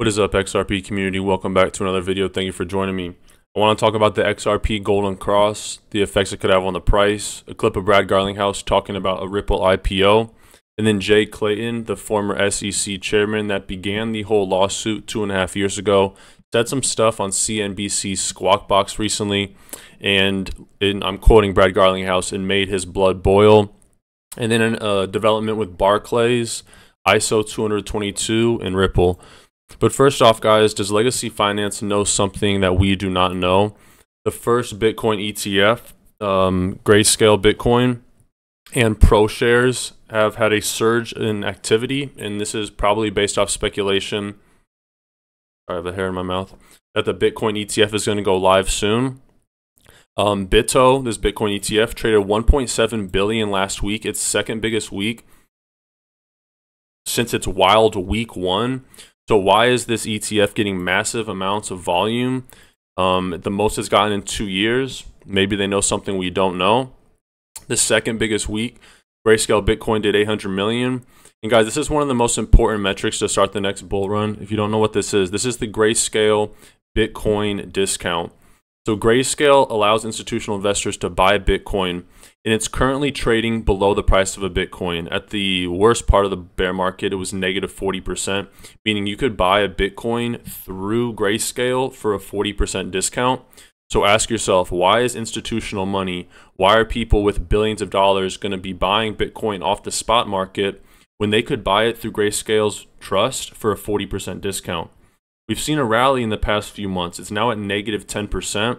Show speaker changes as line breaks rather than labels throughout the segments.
What is up, XRP community? Welcome back to another video. Thank you for joining me. I want to talk about the XRP Golden Cross, the effects it could have on the price, a clip of Brad Garlinghouse talking about a Ripple IPO, and then Jay Clayton, the former SEC chairman that began the whole lawsuit two and a half years ago, said some stuff on CNBC's Squawk Box recently, and in, I'm quoting Brad Garlinghouse, and made his blood boil. And then a uh, development with Barclays, ISO 222, and Ripple. But first off, guys, does Legacy Finance know something that we do not know? The first Bitcoin ETF, um, Grayscale Bitcoin, and ProShares have had a surge in activity, and this is probably based off speculation. I have a hair in my mouth. That the Bitcoin ETF is going to go live soon. Um, BITO, this Bitcoin ETF, traded 1.7 billion last week. Its second biggest week since its wild week one. So why is this ETF getting massive amounts of volume? Um, the most it's gotten in two years. Maybe they know something we don't know. The second biggest week, Grayscale Bitcoin did 800 million. And guys, this is one of the most important metrics to start the next bull run. If you don't know what this is, this is the Grayscale Bitcoin discount. So Grayscale allows institutional investors to buy Bitcoin and it's currently trading below the price of a Bitcoin. At the worst part of the bear market, it was negative 40%, meaning you could buy a Bitcoin through Grayscale for a 40% discount. So ask yourself, why is institutional money, why are people with billions of dollars going to be buying Bitcoin off the spot market when they could buy it through Grayscale's trust for a 40% discount? We've seen a rally in the past few months. It's now at negative 10%.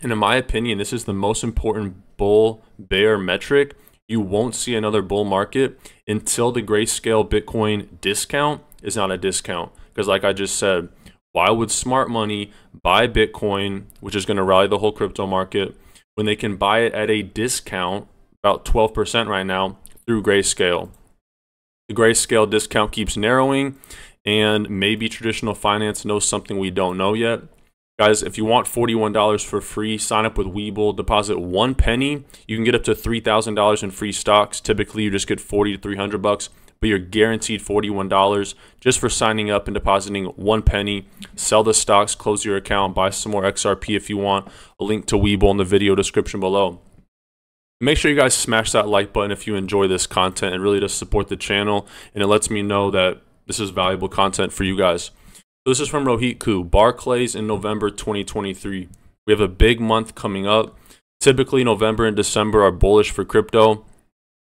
And in my opinion, this is the most important bull bear metric. You won't see another bull market until the grayscale Bitcoin discount is not a discount. Because, like I just said, why would smart money buy Bitcoin, which is going to rally the whole crypto market, when they can buy it at a discount, about 12% right now, through grayscale? The grayscale discount keeps narrowing, and maybe traditional finance knows something we don't know yet. Guys, if you want $41 for free, sign up with Webull, deposit one penny. You can get up to $3,000 in free stocks. Typically, you just get 40 to 300 bucks, but you're guaranteed $41 just for signing up and depositing one penny. Sell the stocks, close your account, buy some more XRP if you want. A link to Webull in the video description below. Make sure you guys smash that like button if you enjoy this content. It really does support the channel, and it lets me know that this is valuable content for you guys. So This is from Rohit Ku, Barclays in November 2023. We have a big month coming up. Typically, November and December are bullish for crypto.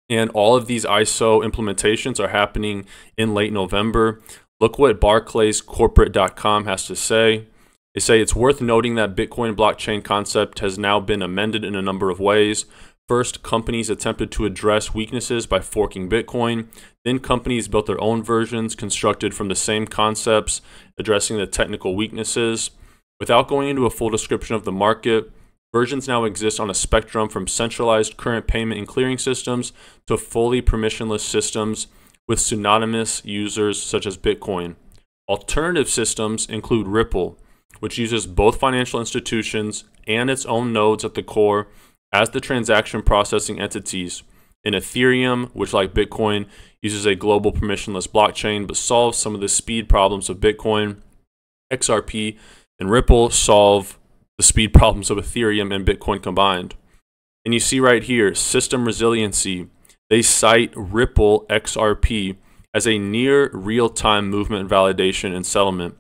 And all of these ISO implementations are happening in late November. Look what barclayscorporate.com has to say. They say it's worth noting that Bitcoin blockchain concept has now been amended in a number of ways. First, companies attempted to address weaknesses by forking Bitcoin. Then, companies built their own versions constructed from the same concepts, addressing the technical weaknesses. Without going into a full description of the market, versions now exist on a spectrum from centralized current payment and clearing systems to fully permissionless systems with pseudonymous users such as Bitcoin. Alternative systems include Ripple, which uses both financial institutions and its own nodes at the core as the transaction processing entities. In Ethereum, which like Bitcoin uses a global permissionless blockchain but solves some of the speed problems of Bitcoin, XRP and Ripple solve the speed problems of Ethereum and Bitcoin combined. And you see right here, system resiliency. They cite Ripple XRP as a near real time movement validation and settlement.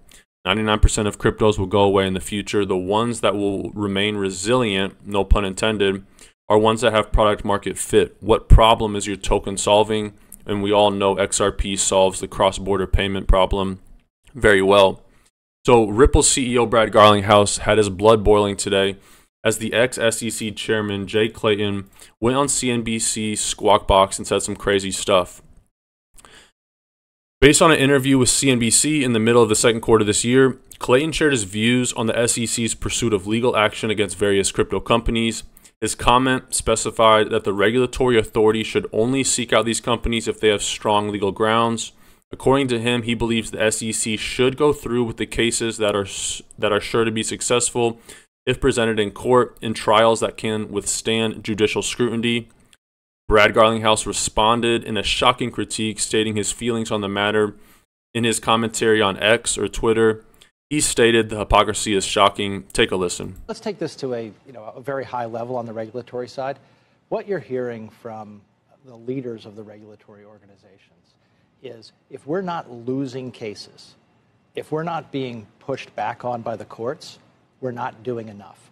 99% of cryptos will go away in the future. The ones that will remain resilient, no pun intended, are ones that have product market fit. What problem is your token solving? And we all know XRP solves the cross border payment problem very well. So, Ripple CEO Brad Garlinghouse had his blood boiling today as the ex SEC chairman Jay Clayton went on CNBC Squawk Box and said some crazy stuff. Based on an interview with CNBC in the middle of the second quarter this year, Clayton shared his views on the SEC's pursuit of legal action against various crypto companies. His comment specified that the regulatory authority should only seek out these companies if they have strong legal grounds. According to him, he believes the SEC should go through with the cases that are that are sure to be successful if presented in court in trials that can withstand judicial scrutiny. Brad Garlinghouse responded in a shocking critique, stating his feelings on the matter In his commentary on X or Twitter, he stated the hypocrisy is shocking. Take a listen.
Let's take this to a, you know, a very high level on the regulatory side. What you're hearing from the leaders of the regulatory organizations is if we're not losing cases, if we're not being pushed back on by the courts, we're not doing enough.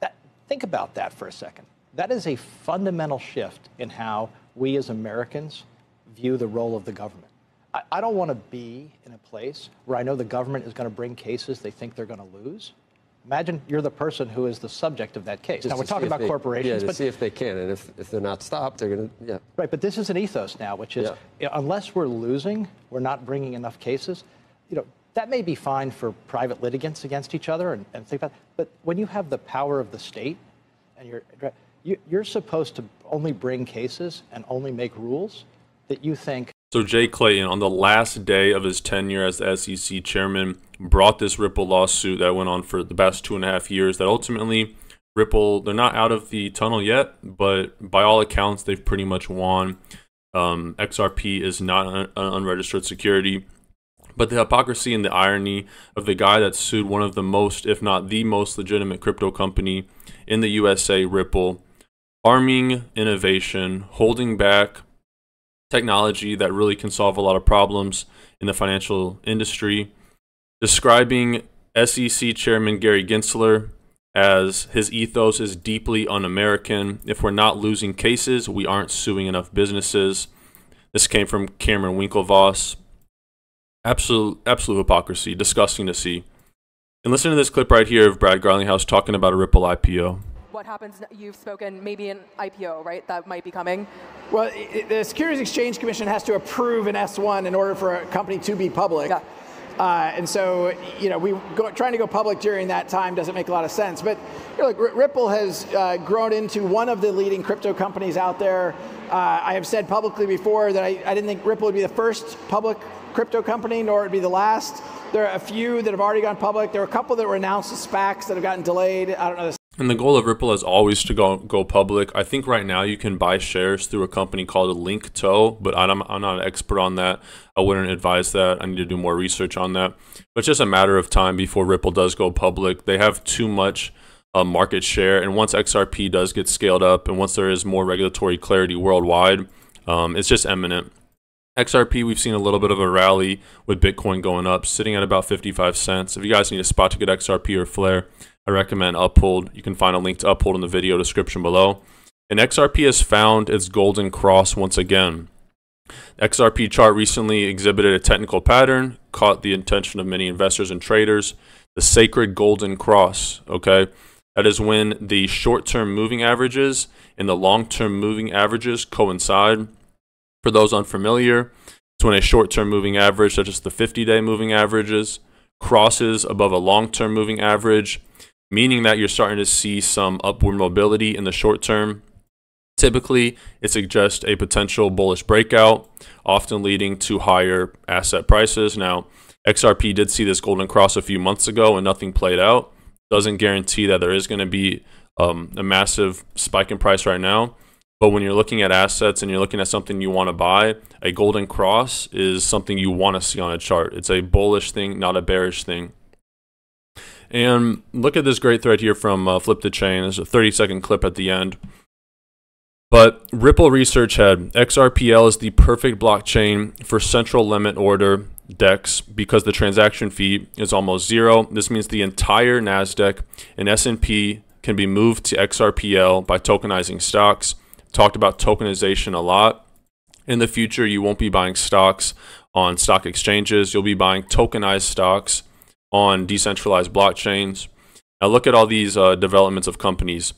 That, think about that for a second. That is a fundamental shift in how we as Americans view the role of the government. I, I don't want to be in a place where I know the government is going to bring cases they think they're going to lose. Imagine you're the person who is the subject of that case.
Just
now we're talking about
they,
corporations,
yeah, to
but
see if they can, and if, if they're not stopped, they're going to yeah.
Right, but this is an ethos now, which is
Yeah.
unless we're losing, we're not bringing enough cases. You know that may be fine for private litigants against each other and, and think about, but when you have the power of the state, and you're you, you're supposed to only bring cases and only make rules that you think
So Jay Clayton, on the last day of his tenure as the SEC chairman, brought this Ripple lawsuit that went on for the past two and a half years. That ultimately, Ripple, they're not out of the tunnel yet, but by all accounts, they've pretty much won. Um, XRP is not an unregistered security. But the hypocrisy and the irony of the guy that sued one of the most, if not the most legitimate crypto company in the USA, Ripple, arming innovation, holding back technology that really can solve a lot of problems in the financial industry, describing SEC Chairman Gary Gensler as his ethos is deeply un American. If we're not losing cases, we aren't suing enough businesses. This came from Cameron Winklevoss. Absolute, absolute hypocrisy. Disgusting to see. And listen to this clip right here of Brad Garlinghouse talking about a Ripple IPO
what happens, you've spoken maybe an IPO, right? That might be coming.
Well, it, the Securities Exchange Commission has to approve an S1 in order for a company to be public.
Yeah.
Uh, and so, you know, we go, trying to go public during that time doesn't make a lot of sense. But you know, look, R- Ripple has uh, grown into one of the leading crypto companies out there. Uh, I have said publicly before that I, I didn't think Ripple would be the first public crypto company, nor would be the last. There are a few that have already gone public. There are a couple that were announced as SPACs that have gotten delayed. I don't know.
This- And the goal of Ripple is always to go go public. I think right now you can buy shares through a company called Linqto, but I'm, I'm not an expert on that. I wouldn't advise that. I need to do more research on that. But it's just a matter of time before Ripple does go public. They have too much uh, market share, and once XRP does get scaled up, and once there is more regulatory clarity worldwide, um, it's just imminent. XRP, we've seen a little bit of a rally with Bitcoin going up, sitting at about 55 cents. If you guys need a spot to get XRP or Flare, I recommend Uphold. You can find a link to Uphold in the video description below. And XRP has found its golden cross once again. XRP chart recently exhibited a technical pattern, caught the attention of many investors and traders. The sacred golden cross, okay? That is when the short term moving averages and the long term moving averages coincide. For those unfamiliar, it's when a short term moving average, such as the 50 day moving averages, crosses above a long term moving average meaning that you're starting to see some upward mobility in the short term. Typically, it suggests a potential bullish breakout, often leading to higher asset prices. Now, XRP did see this golden cross a few months ago and nothing played out. Doesn't guarantee that there is going to be um, a massive spike in price right now. But when you're looking at assets and you're looking at something you want to buy, a golden cross is something you want to see on a chart. It's a bullish thing, not a bearish thing. And look at this great thread here from uh, Flip the Chain. There's a 30 second clip at the end. But Ripple Research had XRPL is the perfect blockchain for central limit order DEX because the transaction fee is almost zero. This means the entire Nasdaq and S&P can be moved to XRPL by tokenizing stocks. Talked about tokenization a lot. In the future, you won't be buying stocks on stock exchanges. You'll be buying tokenized stocks on decentralized blockchains. Now look at all these uh, developments of companies.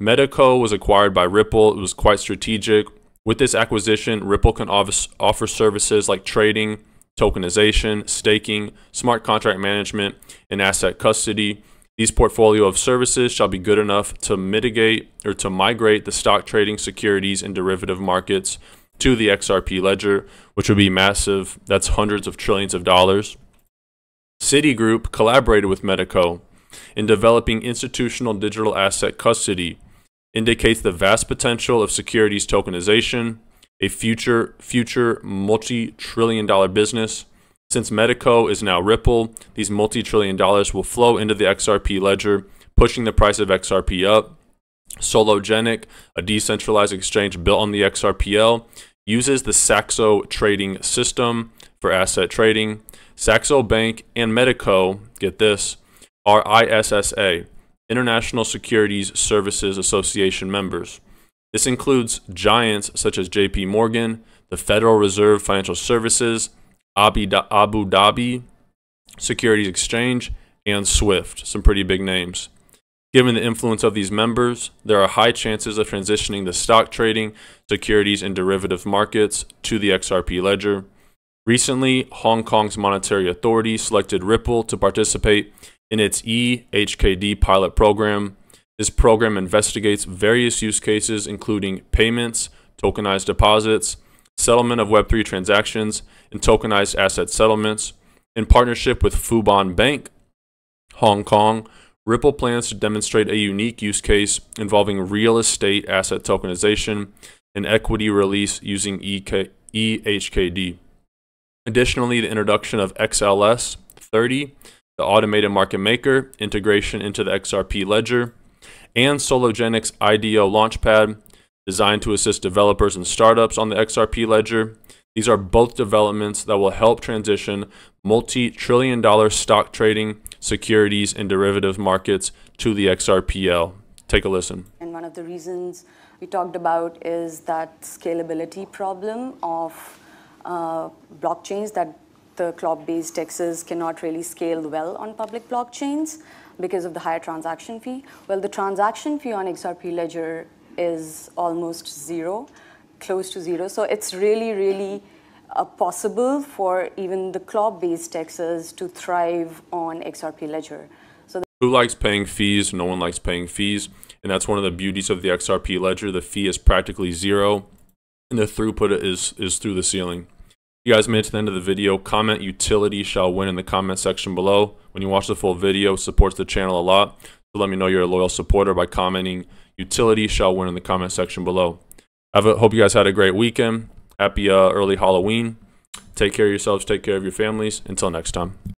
Metaco was acquired by Ripple. It was quite strategic. With this acquisition, Ripple can offer services like trading, tokenization, staking, smart contract management, and asset custody. These portfolio of services shall be good enough to mitigate or to migrate the stock trading, securities, and derivative markets to the XRP ledger, which would be massive. That's hundreds of trillions of dollars. Citigroup collaborated with Metaco in developing institutional digital asset custody, indicates the vast potential of securities tokenization, a future future multi-trillion dollar business. Since Metaco is now Ripple, these multi trillion dollars will flow into the XRP ledger, pushing the price of XRP up. Sologenic, a decentralized exchange built on the XRPL, uses the Saxo trading system for asset trading. Saxo Bank and Metaco, get this, are ISSA, International Securities Services Association members. This includes giants such as JP Morgan, the Federal Reserve Financial Services, Abu Dhabi Securities Exchange, and SWIFT, some pretty big names. Given the influence of these members, there are high chances of transitioning the stock trading, securities, and derivative markets to the XRP ledger. Recently, Hong Kong's monetary authority selected Ripple to participate in its eHKD pilot program. This program investigates various use cases, including payments, tokenized deposits, settlement of Web3 transactions, and tokenized asset settlements. In partnership with Fubon Bank, Hong Kong, Ripple plans to demonstrate a unique use case involving real estate asset tokenization and equity release using EK, eHKD. Additionally, the introduction of XLS 30, the automated market maker, integration into the XRP ledger, and Sologenic's IDO Launchpad, designed to assist developers and startups on the XRP ledger. These are both developments that will help transition multi trillion dollar stock trading securities and derivative markets to the XRPL. Take a listen.
And one of the reasons we talked about is that scalability problem of uh, blockchains that the CLOB-based DEXs cannot really scale well on public blockchains because of the higher transaction fee. Well, the transaction fee on XRP Ledger is almost zero, close to zero. So it's really, really uh, possible for even the CLOB-based DEXs to thrive on XRP Ledger. So
Who likes paying fees? No one likes paying fees. And that's one of the beauties of the XRP Ledger. The fee is practically zero, and the throughput is, is through the ceiling. You guys made it to the end of the video. Comment utility shall win in the comment section below. When you watch the full video, supports the channel a lot. So let me know you're a loyal supporter by commenting utility shall win in the comment section below. I hope you guys had a great weekend. Happy uh, early Halloween. Take care of yourselves. Take care of your families. Until next time.